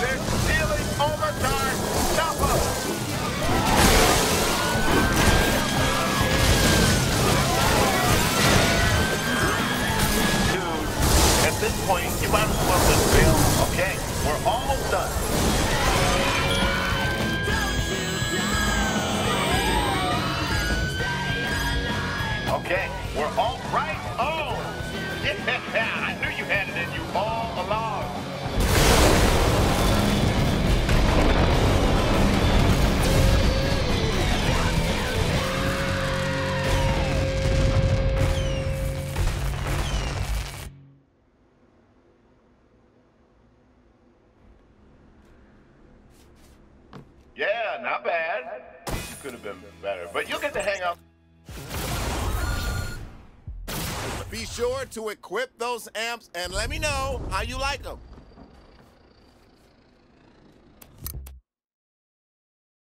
They're stealing overtime. Stop them. Dude, at this point, you might as well just fail. Okay, we're almost done. Okay, we're all right on. Yeah, I knew you had it in you all along. Yeah, not bad. You could have been better, but you'll get to hang out. Be sure to equip those amps and let me know how you like them.